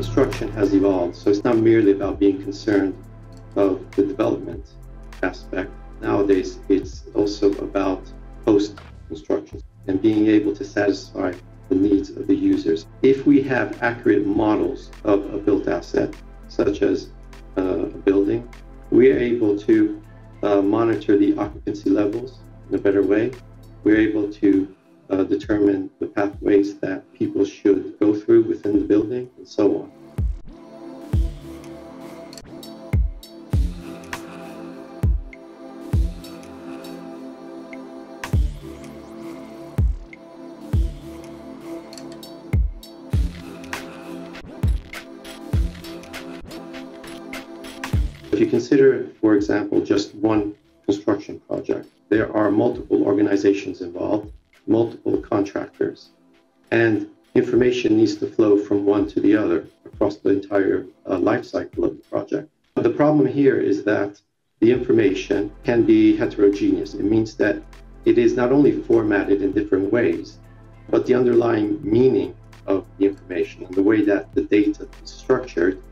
construction has evolved. So it's not merely about being concerned of the development aspect. Nowadays, it's also about post construction and being able to satisfy the needs of the users. If we have accurate models of a built asset, such as uh, a building, we are able to uh, monitor the occupancy levels in a better way. We're able to uh, determine the pathways that people should go through within the building and so on. If you consider, for example, just one construction project, there are multiple organizations involved, multiple contractors, and information needs to flow from one to the other across the entire uh, life cycle of the project. But the problem here is that the information can be heterogeneous. It means that it is not only formatted in different ways, but the underlying meaning of the information and the way that the data is structured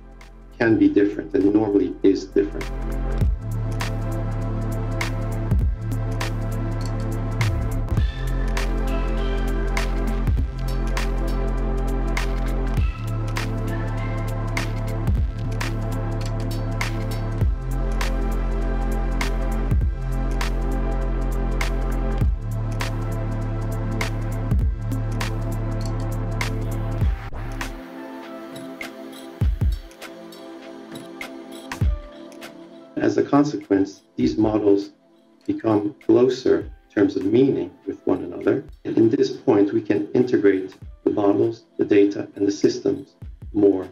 can be different and normally is different. As a consequence, these models become closer in terms of meaning with one another. And in this point, we can integrate the models, the data, and the systems more